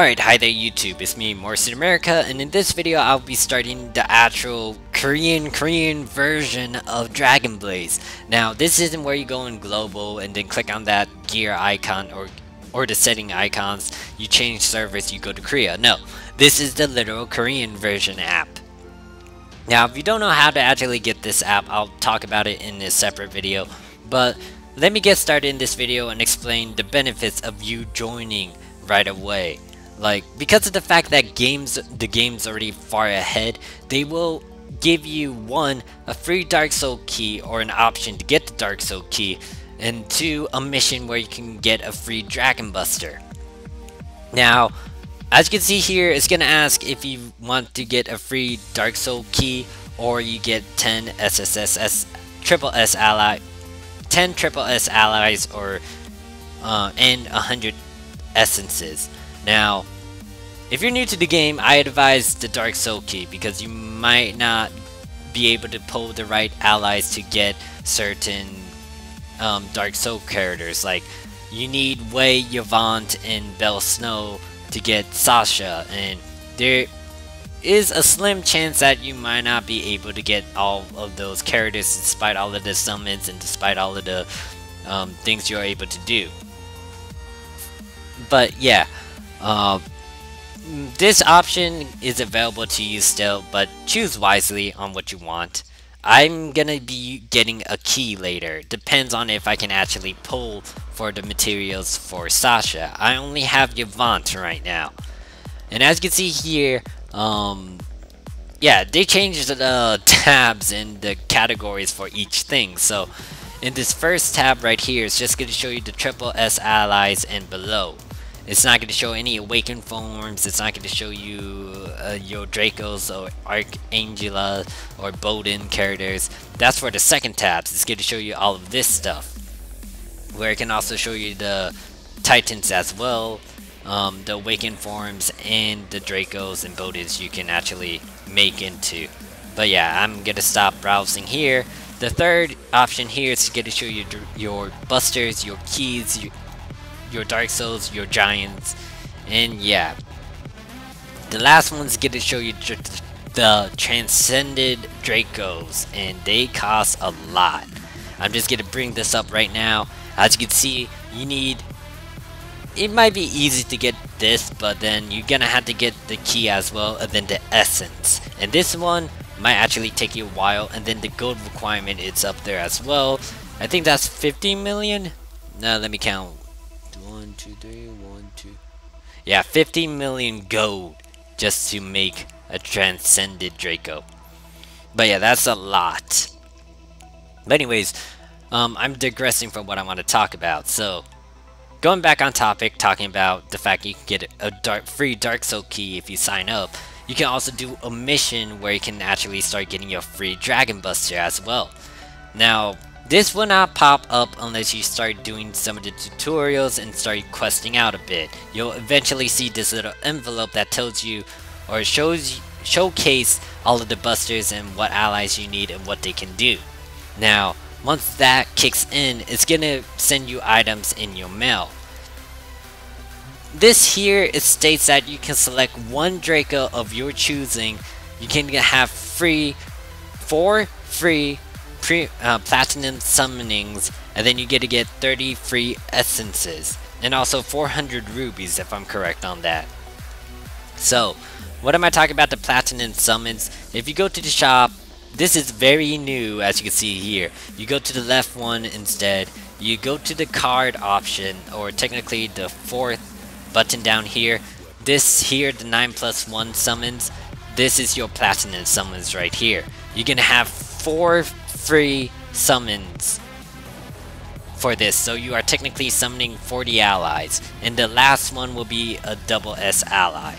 Alright, hi there YouTube, it's me, Morphsuit America, and in this video I'll be starting the actual Korean, Korean version of Dragon Blaze. Now, this isn't where you go in global and then click on that gear icon or or the setting icons, you change servers, you go to Korea. No, this is the literal Korean version app. Now, if you don't know how to actually get this app, I'll talk about it in a separate video, but let me get started in this video and explain the benefits of you joining right away. Like, because of the fact that games, the game's already far ahead, they will give you one, a free Dark Soul key or an option to get the Dark Soul key, and two, a mission where you can get a free Dragon Buster. Now, as you can see here, it's gonna ask if you want to get a free Dark Soul key or you get 10 SSSS triple S ally, 10 triple S allies or uh, and 100 essences. Now, if you're new to the game, I advise the Dark Soul Key because you might not be able to pull the right allies to get certain um, Dark Soul characters. Like, you need Wei, Yvonne, and Belle Snow to get Sasha, and there is a slim chance that you might not be able to get all of those characters despite all of the summons and despite all of the um, things you're able to do. But yeah, uh, this option is available to you still, but choose wisely on what you want. I'm gonna be getting a key later. Depends on if I can actually pull for the materials for Sasha. I only have Yvonne right now. And as you can see here, um, yeah, they changed the tabs and the categories for each thing. So in this first tab right here, it's just going to show you the triple S allies and below. It's not going to show any awakened forms. It's not going to show you uh, your Dracos or Archangela or Bowden characters. That's for the second tabs. It's going to show you all of this stuff. Where it can also show you the Titans as well. Um, the awakened forms and the Dracos and Bowdens you can actually make into. But yeah, I'm going to stop browsing here. The third option here is to get to show you your busters, your keys, your, your Dark Souls, your Giants, and yeah. The last one's to show you the Transcended Dracos, and they cost a lot. I'm just to bring this up right now. As you can see, you need... It might be easy to get this, but then you're to have to get the key as well, and then the essence. And this one might actually take you a while, and then the gold requirement is up there as well. I think that's 50 million? No, let me count one, two, three, one, two. Yeah, 50 million gold just to make a transcended Draco. But yeah, that's a lot. But anyways, um, I'm digressing from what I want to talk about. So, going back on topic, talking about the fact you can get a dark, free Dark Soul key if you sign up. You can also do a mission where you can actually start getting your free Dragon Buster as well. Now, this will not pop up unless you start doing some of the tutorials and start questing out a bit. You'll eventually see this little envelope that tells you or shows showcase all of the busters and what allies you need and what they can do. Now, once that kicks in, it's gonna send you items in your mail. This here, it states that you can select one Draco of your choosing. You can have free, four free pre, uh, platinum summonings, and then you get to get 30 free essences, and also 400 rubies if I'm correct on that. So, what am I talking about the platinum summons? If you go to the shop, this is very new as you can see here. You go to the left one instead, you go to the card option, or technically the fourth button down here. This here, the 9 plus 1 summons, this is your platinum summons right here. You're gonna have 4 free summons for this, so you are technically summoning 40 allies, and the last one will be a double S ally.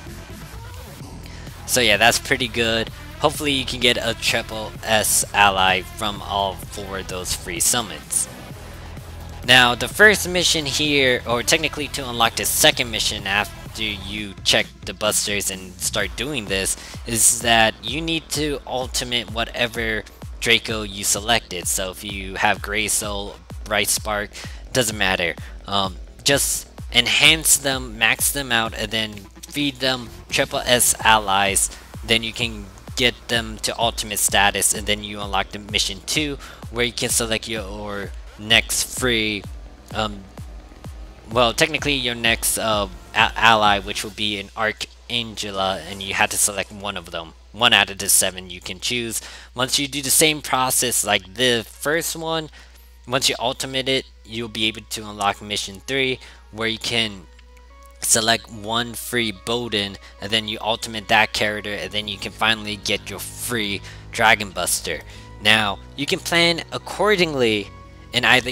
So yeah, that's pretty good. Hopefully you can get a triple S ally from all four of those free summons. Now, the first mission here, or technically to unlock the second mission after you check the busters and start doing this, is that you need to ultimate whatever Draco you selected. So if you have Grey Soul, Bright Spark, doesn't matter. Um, just enhance them, max them out, and then feed them triple S allies. Then you can get them to ultimate status, and then you unlock the mission 2, where you can select your next free, um, well, technically your next uh, ally, which will be an Archangela, and you had to select one of them. One out of the seven you can choose. Once you do the same process like the first one, once you ultimate it, you'll be able to unlock mission 3, where you can select one free Bowden, and then you ultimate that character, and then you can finally get your free Dragon Buster. Now, you can plan accordingly and either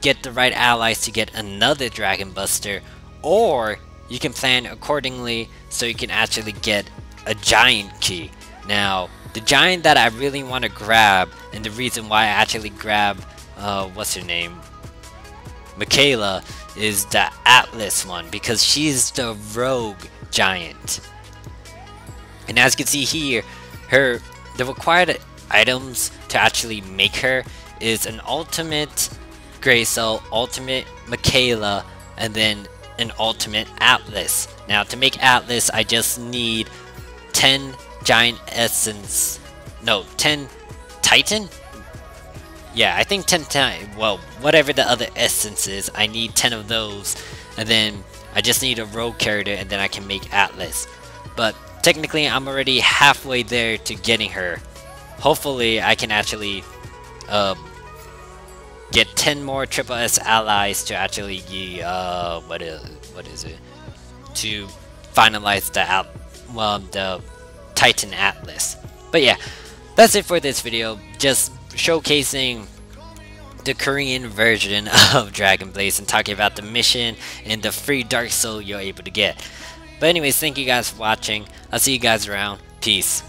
get the right allies to get another Dragon Buster, or you can plan accordingly so you can actually get a giant key. Now, the giant that I really want to grab, and the reason why I actually grab, uh, what's her name? Mikaela, is the Atlas one, because she's the rogue giant. And as you can see here, her the required items to actually make her is an ultimate Grayseal, ultimate Mikaela, and then an ultimate Atlas. Now to make Atlas, I just need 10 Giant Essence, no, 10 Titan? Yeah, I think 10 times, well, whatever the other essence is, I need 10 of those, and then I just need a rogue character, and then I can make Atlas. But technically, I'm already halfway there to getting her. Hopefully, I can actually um, get 10 more Triple S allies to actually, uh, what is, what is it? To finalize the, out, well, the Titan Atlas. But yeah, that's it for this video. Just showcasing the Korean version of Dragon Blaze and talking about the mission and the free Dark Soul you're able to get. But anyways, thank you guys for watching. I'll see you guys around. Peace.